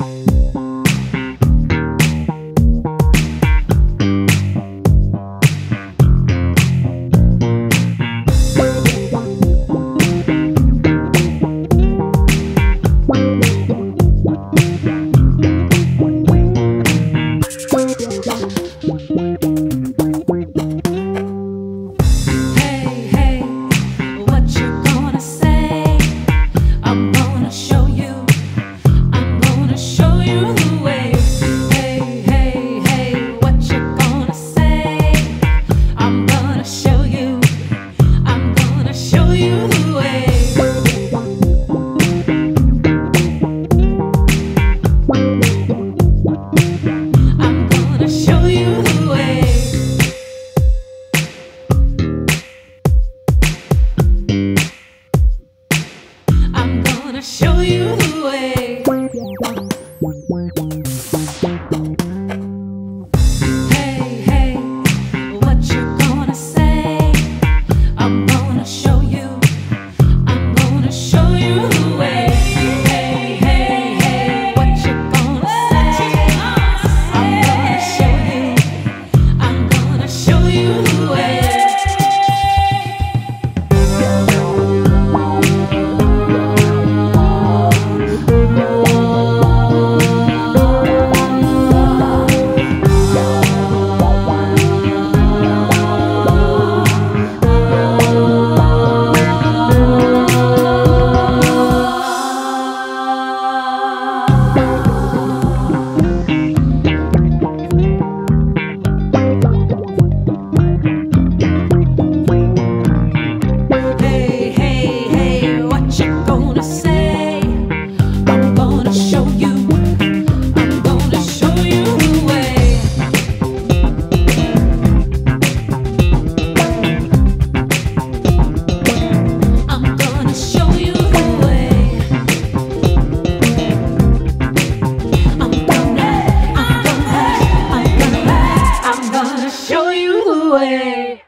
Hey, show you the way. away.